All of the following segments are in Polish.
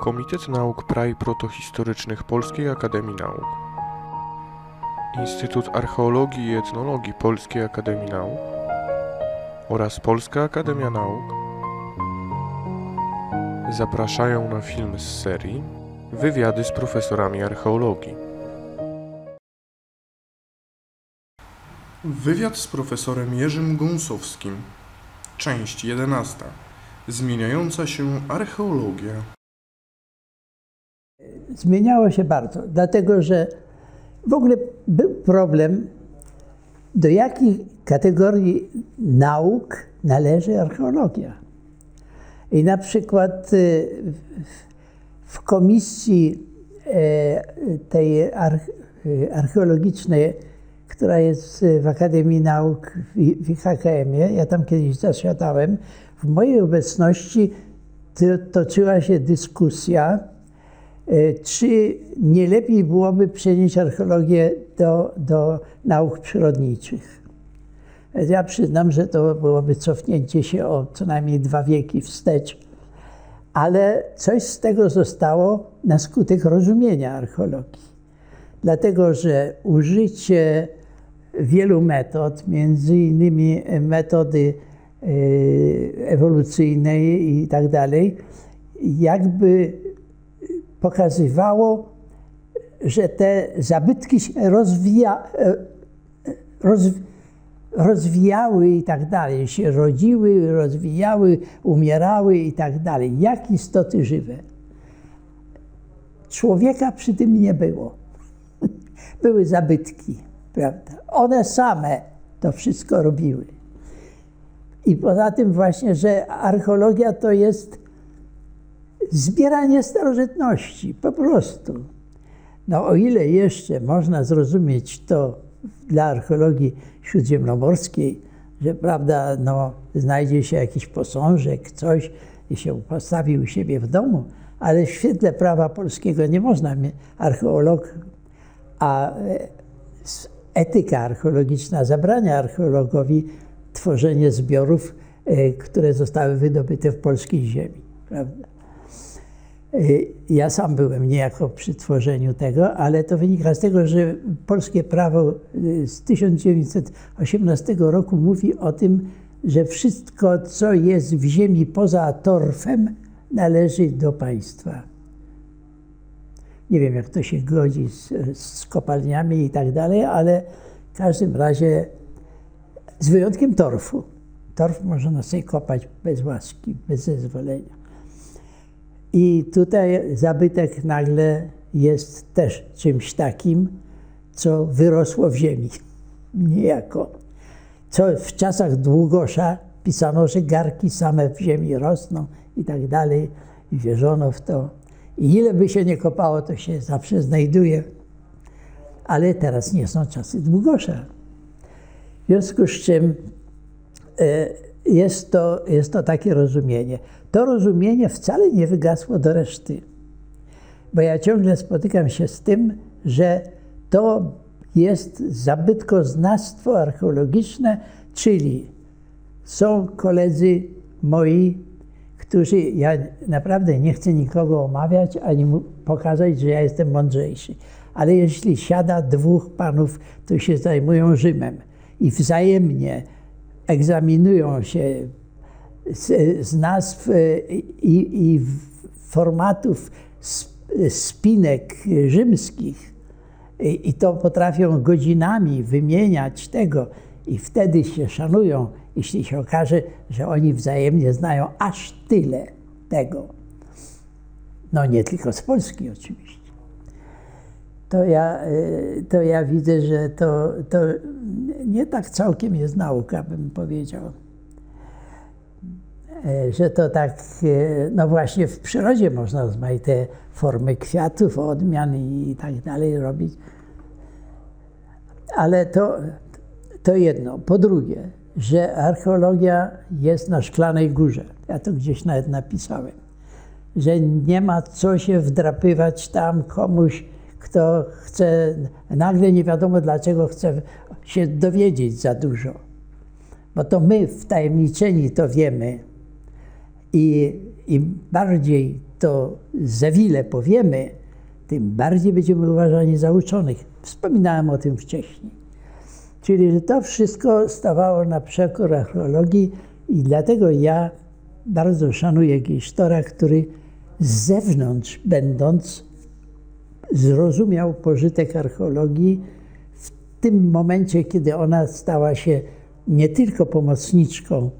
Komitet Nauk Praj Protohistorycznych Polskiej Akademii Nauk Instytut Archeologii i Etnologii Polskiej Akademii Nauk oraz Polska Akademia Nauk zapraszają na film z serii Wywiady z profesorami archeologii. Wywiad z profesorem Jerzym Gąsowskim. Część 11. Zmieniająca się archeologia. Zmieniało się bardzo, dlatego że w ogóle był problem, do jakich kategorii nauk należy archeologia. I na przykład y, w komisji e, tej y, archeologicznej, która jest w Akademii Nauk w IHKM-ie, ja tam kiedyś zasiadałem, w mojej obecności toczyła się dyskusja, czy nie lepiej byłoby przenieść archeologię do, do nauk przyrodniczych. Ja przyznam, że to byłoby cofnięcie się o co najmniej dwa wieki wstecz, ale coś z tego zostało na skutek rozumienia archeologii. Dlatego, że użycie wielu metod, między innymi metody Y, ewolucyjnej i tak dalej, jakby pokazywało, że te zabytki się rozwija, e, roz, rozwijały i tak dalej, się rodziły, rozwijały, umierały i tak dalej, jak istoty żywe. Człowieka przy tym nie było. Były zabytki, prawda? One same to wszystko robiły. I poza tym właśnie, że archeologia to jest zbieranie starożytności, po prostu. No o ile jeszcze można zrozumieć to dla archeologii śródziemnomorskiej, że prawda, no, znajdzie się jakiś posążek, coś i się postawi u siebie w domu, ale w świetle prawa polskiego nie można archeolog, a e, etyka archeologiczna zabrania archeologowi tworzenie zbiorów, e, które zostały wydobyte w polskiej ziemi. Prawda? E, ja sam byłem niejako przy tworzeniu tego, ale to wynika z tego, że polskie prawo e, z 1918 roku mówi o tym, że wszystko, co jest w ziemi poza torfem, należy do państwa. Nie wiem, jak to się godzi z, z kopalniami i tak dalej, ale w każdym razie z wyjątkiem torfu. Torf można sobie kopać bez łaski, bez zezwolenia. I tutaj zabytek nagle jest też czymś takim, co wyrosło w ziemi. Niejako. Co w czasach Długosza pisano, że garki same w ziemi rosną i tak dalej. I wierzono w to. I ile by się nie kopało, to się zawsze znajduje. Ale teraz nie są czasy Długosza. W związku z czym e, jest to, jest to takie rozumienie. To rozumienie wcale nie wygasło do reszty, bo ja ciągle spotykam się z tym, że to jest zabytkoznawstwo archeologiczne, czyli są koledzy moi, którzy, ja naprawdę nie chcę nikogo omawiać, ani pokazać, że ja jestem mądrzejszy, ale jeśli siada dwóch panów, to się zajmują Rzymem, i wzajemnie egzaminują się z, z nazw e, i, i formatów spinek rzymskich I, i to potrafią godzinami wymieniać tego i wtedy się szanują, jeśli się okaże, że oni wzajemnie znają aż tyle tego. No nie tylko z Polski oczywiście to ja, y, to ja widzę, że to, to nie tak całkiem jest nauka, bym powiedział. E, że to tak, e, no właśnie w przyrodzie można rozmaite formy kwiatów, odmian i tak dalej robić. Ale to, to jedno. Po drugie, że archeologia jest na szklanej górze. Ja to gdzieś nawet napisałem. Że nie ma co się wdrapywać tam komuś, kto chce, nagle nie wiadomo dlaczego chce się dowiedzieć za dużo. Bo to my wtajemniczeni to wiemy I im bardziej to za wiele powiemy, tym bardziej będziemy uważani za uczonych. Wspominałem o tym wcześniej. Czyli, że to wszystko stawało na przekór archeologii i dlatego ja bardzo szanuję Gisztora, który z zewnątrz będąc zrozumiał pożytek archeologii w tym momencie, kiedy ona stała się nie tylko pomocniczką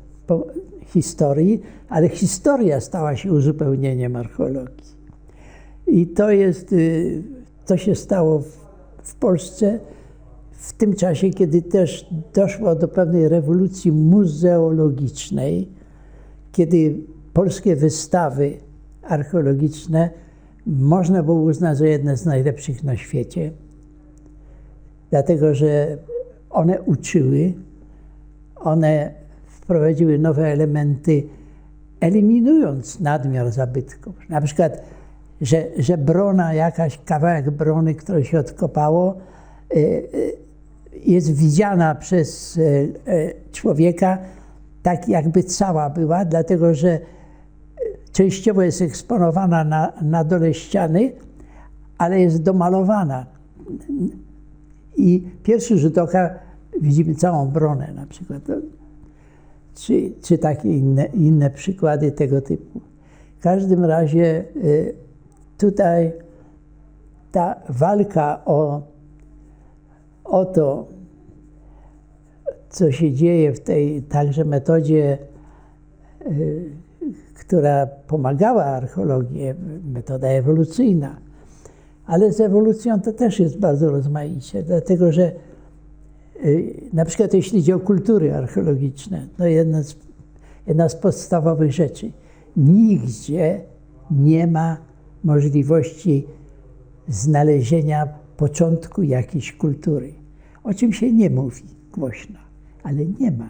historii, ale historia stała się uzupełnieniem archeologii. I to jest, y, to się stało w, w Polsce w tym czasie, kiedy też doszło do pewnej rewolucji muzeologicznej, kiedy polskie wystawy archeologiczne można było uznać za jedne z najlepszych na świecie, dlatego że one uczyły, one wprowadziły nowe elementy, eliminując nadmiar zabytków. Na przykład, że, że brona, jakaś kawałek brony, które się odkopało, e, e, jest widziana przez e, człowieka tak, jakby cała była, dlatego że częściowo jest eksponowana na, na dole ściany, ale jest domalowana. I pierwszy rzut oka widzimy całą bronę na przykład czy, czy takie inne, inne przykłady tego typu. W każdym razie y, tutaj ta walka o, o to, co się dzieje w tej także metodzie, y, która pomagała archeologii, metoda ewolucyjna, ale z ewolucją to też jest bardzo rozmaicie, dlatego że Y, na przykład jeśli idzie o kultury archeologiczne, to jedna z, jedna z podstawowych rzeczy. Nigdzie nie ma możliwości znalezienia początku jakiejś kultury. O czym się nie mówi głośno, ale nie ma.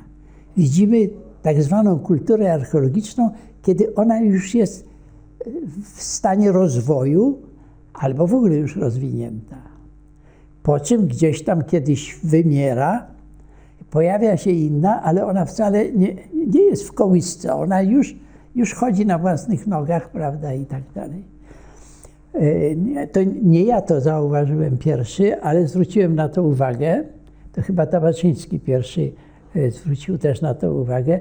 Widzimy tak zwaną kulturę archeologiczną, kiedy ona już jest w stanie rozwoju albo w ogóle już rozwinięta po czym gdzieś tam kiedyś wymiera, pojawia się inna, ale ona wcale nie, nie jest w kołysce, ona już, już chodzi na własnych nogach, prawda, i tak dalej. E, to nie ja to zauważyłem pierwszy, ale zwróciłem na to uwagę. To chyba Tabaczyński pierwszy zwrócił też na to uwagę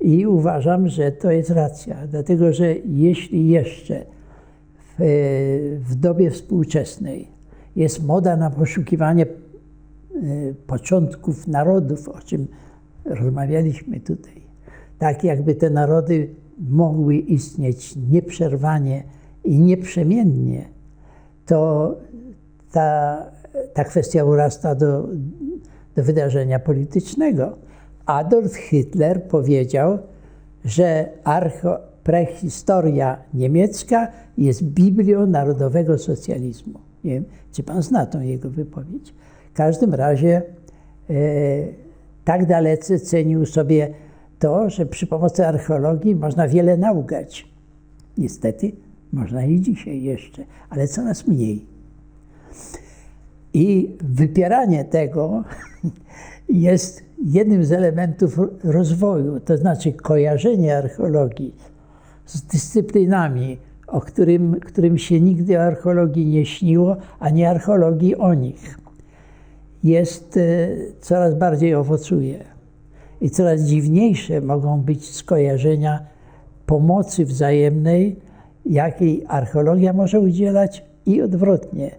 i uważam, że to jest racja, dlatego że jeśli jeszcze w, w dobie współczesnej jest moda na poszukiwanie e, początków narodów, o czym rozmawialiśmy tutaj. Tak jakby te narody mogły istnieć nieprzerwanie i nieprzemiennie, to ta, ta kwestia urasta do, do wydarzenia politycznego. Adolf Hitler powiedział, że archo, prehistoria niemiecka jest Biblią narodowego socjalizmu. Nie wiem, czy pan zna tą jego wypowiedź. W każdym razie e, tak dalece cenił sobie to, że przy pomocy archeologii można wiele naugać. Niestety można i dzisiaj jeszcze, ale coraz mniej. I wypieranie tego jest jednym z elementów rozwoju, to znaczy kojarzenie archeologii z dyscyplinami, o którym, którym się nigdy archeologii nie śniło, ani archeologii o nich. Jest, e, coraz bardziej owocuje. I coraz dziwniejsze mogą być skojarzenia pomocy wzajemnej, jakiej archeologia może udzielać i odwrotnie,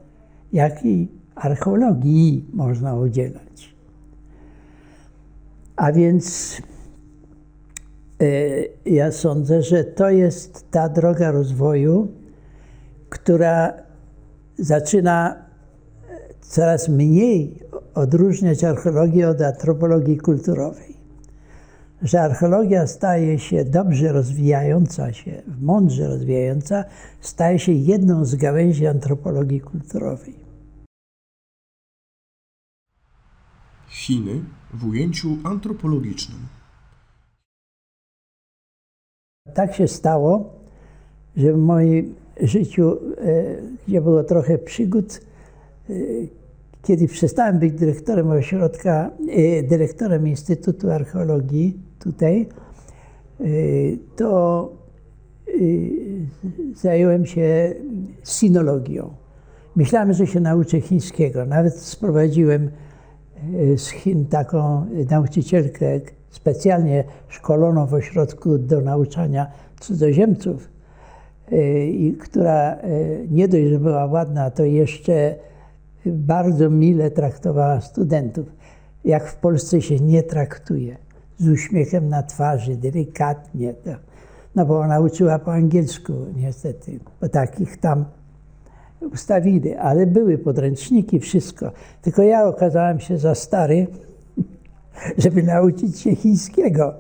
jakiej archeologii można udzielać. A więc Y, ja sądzę, że to jest ta droga rozwoju, która zaczyna coraz mniej odróżniać archeologię od antropologii kulturowej. Że archeologia staje się dobrze rozwijająca się, mądrze rozwijająca, staje się jedną z gałęzi antropologii kulturowej. Chiny w ujęciu antropologicznym. Tak się stało, że w moim życiu, e, gdzie było trochę przygód, e, kiedy przestałem być dyrektorem ośrodka, e, dyrektorem Instytutu Archeologii tutaj, to zająłem się sinologią. Myślałem, że się nauczę chińskiego. Nawet sprowadziłem z Chin taką nauczycielkę specjalnie szkoloną w ośrodku do nauczania cudzoziemców, i która nie dość, że była ładna, to jeszcze bardzo mile traktowała studentów, jak w Polsce się nie traktuje. Z uśmiechem na twarzy, delikatnie. No bo ona uczyła po angielsku, niestety, bo takich tam ustawili, ale były podręczniki, wszystko. Tylko ja okazałem się za stary, żeby nauczyć się chińskiego.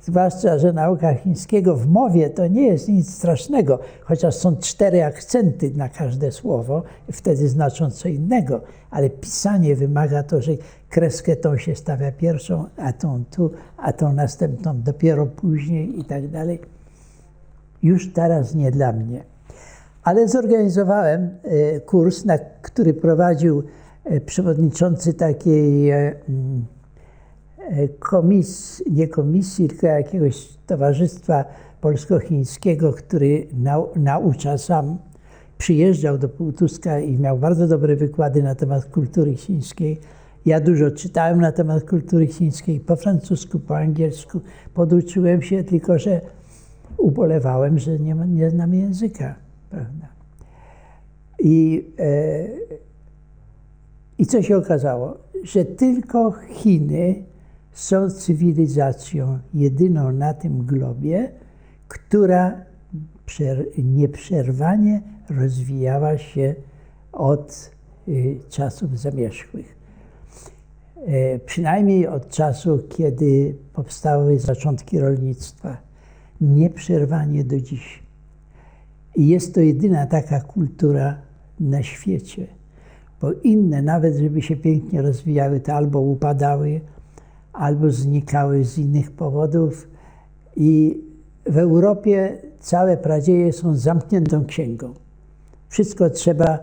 Zwłaszcza, że nauka chińskiego w mowie to nie jest nic strasznego, chociaż są cztery akcenty na każde słowo, wtedy znaczą co innego, ale pisanie wymaga to, że kreskę tą się stawia pierwszą, a tą tu, a tą następną dopiero później i tak dalej. Już teraz nie dla mnie. Ale zorganizowałem e, kurs, na który prowadził e, przewodniczący takiej e, mm, komisji, nie komisji, tylko jakiegoś towarzystwa polsko-chińskiego, który nau, naucza sam. Przyjeżdżał do Półtuska i miał bardzo dobre wykłady na temat kultury chińskiej. Ja dużo czytałem na temat kultury chińskiej po francusku, po angielsku. Poduczyłem się, tylko że ubolewałem, że nie, nie znam języka. Prawda? I, e, I co się okazało? Że tylko Chiny są cywilizacją jedyną na tym globie, która nieprzerwanie rozwijała się od y, czasów zamierzchłych. E, przynajmniej od czasu, kiedy powstały zaczątki rolnictwa. Nieprzerwanie do dziś. I jest to jedyna taka kultura na świecie, bo inne, nawet żeby się pięknie rozwijały, to albo upadały, albo znikały z innych powodów. I w Europie całe pradzieje są zamkniętą księgą. Wszystko trzeba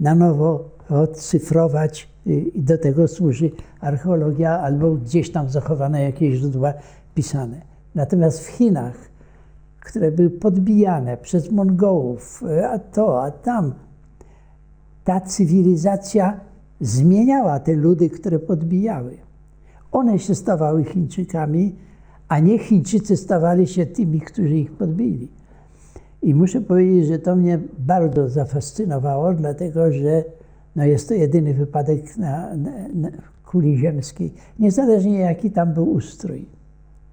na nowo odcyfrować i do tego służy archeologia albo gdzieś tam zachowane jakieś źródła pisane. Natomiast w Chinach, które były podbijane przez Mongołów, a to, a tam, ta cywilizacja zmieniała te ludy, które podbijały. One się stawały Chińczykami, a nie Chińczycy stawali się tymi, którzy ich podbili. I muszę powiedzieć, że to mnie bardzo zafascynowało, dlatego że no jest to jedyny wypadek na, na, na kuli ziemskiej, niezależnie jaki tam był ustrój,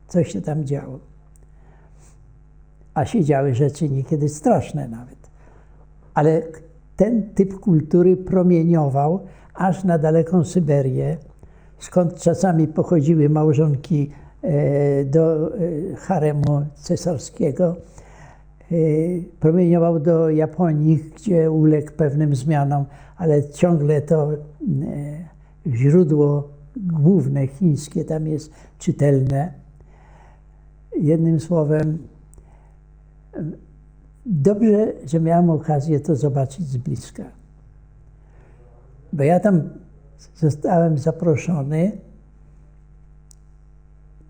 co się tam działo. A się działy rzeczy niekiedy straszne nawet. Ale ten typ kultury promieniował aż na daleką Syberię, skąd czasami pochodziły małżonki e, do e, haremu cesarskiego. E, promieniował do Japonii, gdzie uległ pewnym zmianom, ale ciągle to źródło główne chińskie tam jest czytelne. Jednym słowem, dobrze, że miałem okazję to zobaczyć z bliska. Bo ja tam zostałem zaproszony.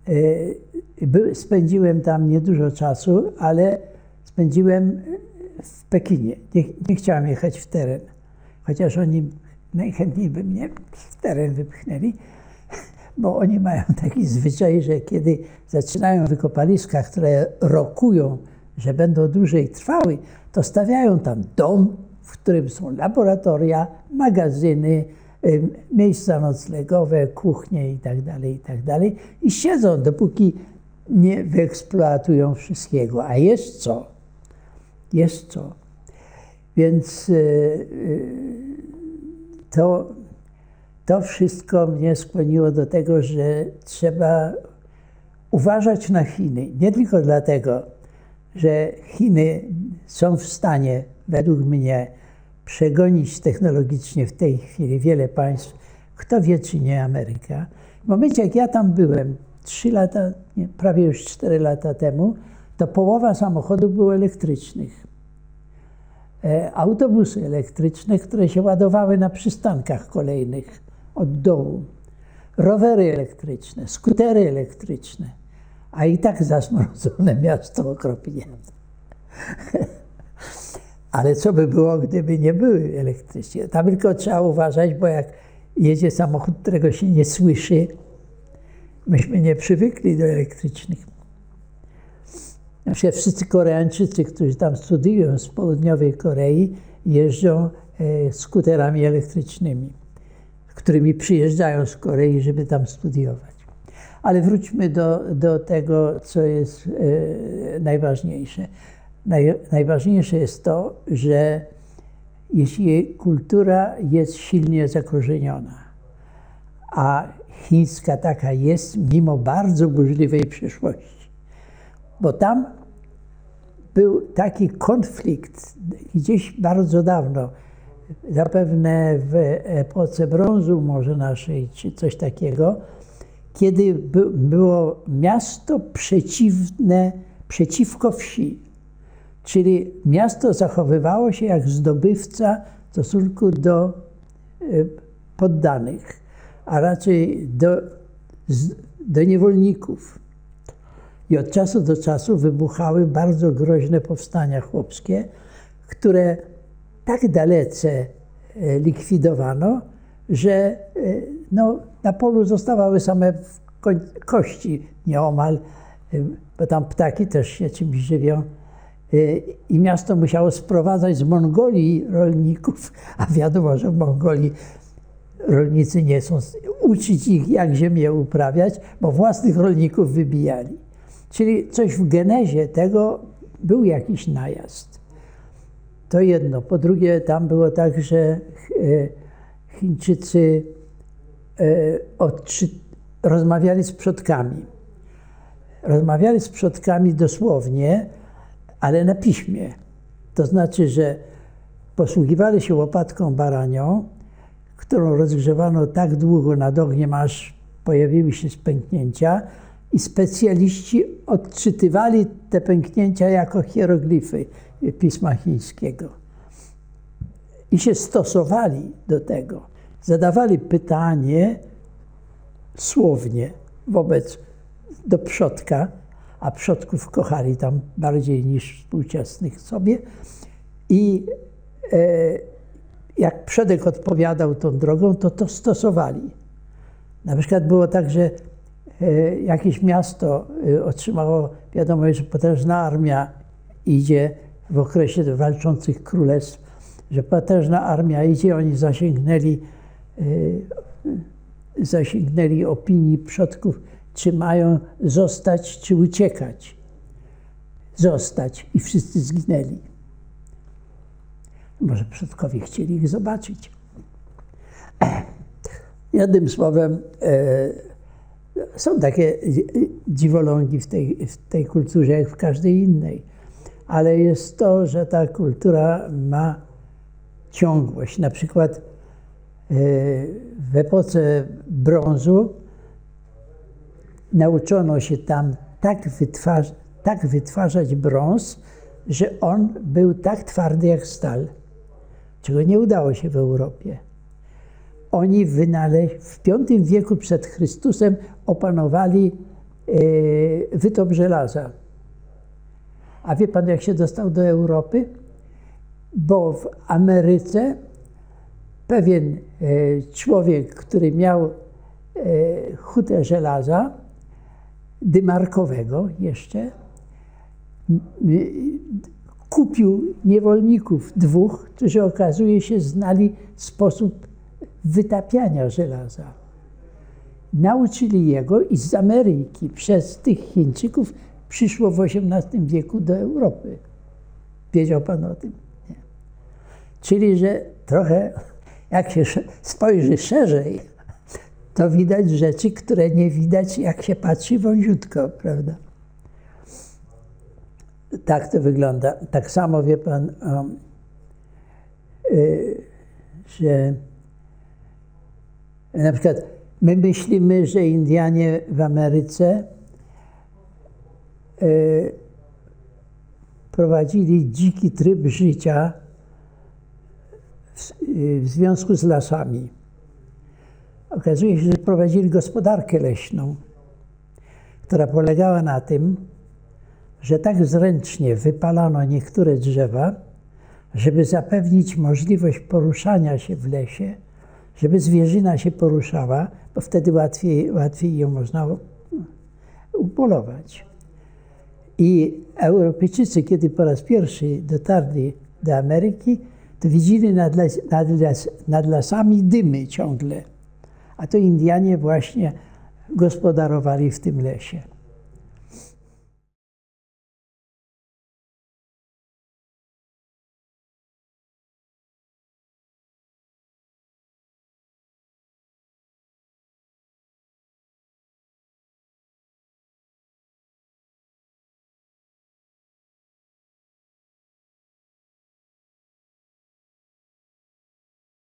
E, spędziłem tam niedużo czasu, ale spędziłem w Pekinie. Nie, nie chciałem jechać w teren, chociaż oni najchętniej by mnie w teren wypchnęli, bo oni mają taki zwyczaj, że kiedy zaczynają wykopaliska, które rokują, że będą dłużej trwały, to stawiają tam dom, w którym są laboratoria, magazyny, miejsca noclegowe, kuchnie itd., tak itd. Tak I siedzą, dopóki nie wyeksploatują wszystkiego. A jest co? Jest co? Więc e, e, to, to wszystko mnie skłoniło do tego, że trzeba uważać na Chiny. Nie tylko dlatego, że Chiny są w stanie, według mnie, przegonić technologicznie w tej chwili wiele państw. Kto wie, czy nie Ameryka. W momencie, jak ja tam byłem, trzy lata, nie, prawie już cztery lata temu, to połowa samochodów było elektrycznych. E, autobusy elektryczne, które się ładowały na przystankach kolejnych od dołu. Rowery elektryczne, skutery elektryczne. A i tak zasmrodzone miasto okropnie. Ale co by było, gdyby nie były elektryczne? Tam tylko trzeba uważać, bo jak jedzie samochód, którego się nie słyszy, myśmy nie przywykli do elektrycznych. Na wszyscy Koreańczycy, którzy tam studiują z południowej Korei, jeżdżą e, skuterami elektrycznymi, którymi przyjeżdżają z Korei, żeby tam studiować. Ale wróćmy do, do tego, co jest e, najważniejsze. Naj, najważniejsze jest to, że jeśli kultura jest silnie zakorzeniona, a chińska taka jest mimo bardzo burzliwej przeszłości, bo tam był taki konflikt gdzieś bardzo dawno, zapewne w epoce brązu może naszej, czy coś takiego, kiedy by, było miasto przeciwne, przeciwko wsi. Czyli miasto zachowywało się jak zdobywca w stosunku do y, poddanych, a raczej do, do niewolników. I od czasu do czasu wybuchały bardzo groźne powstania chłopskie, które tak dalece e, likwidowano, że e, no, na polu zostawały same kości nieomal, e, bo tam ptaki też się czymś żywią. I miasto musiało sprowadzać z Mongolii rolników, a wiadomo, że w Mongolii rolnicy nie są, uczyć ich, jak ziemię uprawiać, bo własnych rolników wybijali. Czyli coś w genezie tego był jakiś najazd. To jedno. Po drugie, tam było tak, że e, Chińczycy e, rozmawiali z przodkami. Rozmawiali z przodkami dosłownie, ale na piśmie. To znaczy, że posługiwali się łopatką baranią, którą rozgrzewano tak długo nad ogniem, aż pojawiły się spęknięcia, i specjaliści odczytywali te pęknięcia jako hieroglify pisma chińskiego. I się stosowali do tego. Zadawali pytanie słownie wobec do przodka, a przodków kochali tam bardziej niż współczesnych sobie. I e, jak przodek odpowiadał tą drogą, to to stosowali. Na przykład było tak, że E, jakieś miasto e, otrzymało wiadomość, że potężna armia idzie w okresie walczących królestw, że potężna armia idzie, oni zasięgnęli, zasięgnęli opinii przodków, czy mają zostać, czy uciekać. Zostać i wszyscy zginęli. Może przodkowie chcieli ich zobaczyć. Jednym słowem, są takie dziwolągi w tej, w tej kulturze, jak w każdej innej. Ale jest to, że ta kultura ma ciągłość. Na przykład e, w epoce brązu nauczono się tam tak, wytwarz tak wytwarzać brąz, że on był tak twardy jak stal, czego nie udało się w Europie oni wynaleźli, w V wieku przed Chrystusem opanowali e, wytop żelaza. A wie pan, jak się dostał do Europy? Bo w Ameryce pewien e, człowiek, który miał e, hutę żelaza, dymarkowego jeszcze, kupił niewolników dwóch, którzy okazuje się znali sposób wytapiania żelaza. Nauczyli jego i z Ameryki przez tych Chińczyków przyszło w XVIII wieku do Europy. Wiedział pan o tym? Nie. Czyli, że trochę, jak się spojrzy szerzej, to widać rzeczy, które nie widać, jak się patrzy wąziutko, prawda? Tak to wygląda. Tak samo wie pan, um, y, że na przykład my myślimy, że Indianie w Ameryce y, prowadzili dziki tryb życia w, związku z lasami. Okazuje się, że prowadzili gospodarkę leśną, która polegała na tym, że tak zręcznie wypalano niektóre drzewa, żeby zapewnić możliwość poruszania się w lesie, żeby zwierzyna się poruszała, bo wtedy łatwiej, łatwiej ją można upolować. I Europejczycy, kiedy po raz pierwszy dotarli do Ameryki, to widzieli nad, les, nad, les, nad lasami dymy ciągle. A to Indianie właśnie gospodarowali w tym lesie.